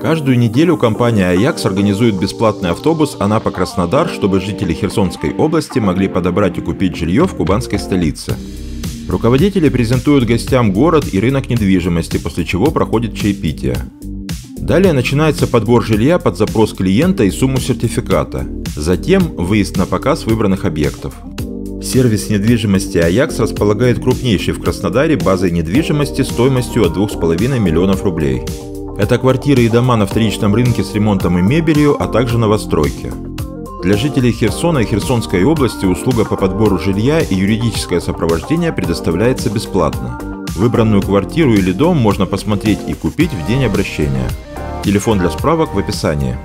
Каждую неделю компания «Аякс» организует бесплатный автобус Анапа-Краснодар, чтобы жители Херсонской области могли подобрать и купить жилье в кубанской столице. Руководители презентуют гостям город и рынок недвижимости, после чего проходит чаепитие. Далее начинается подбор жилья под запрос клиента и сумму сертификата. Затем выезд на показ выбранных объектов. Сервис недвижимости «Аякс» располагает крупнейшей в Краснодаре базой недвижимости стоимостью от 2,5 миллионов рублей. Это квартиры и дома на вторичном рынке с ремонтом и мебелью, а также новостройки. Для жителей Херсона и Херсонской области услуга по подбору жилья и юридическое сопровождение предоставляется бесплатно. Выбранную квартиру или дом можно посмотреть и купить в день обращения. Телефон для справок в описании.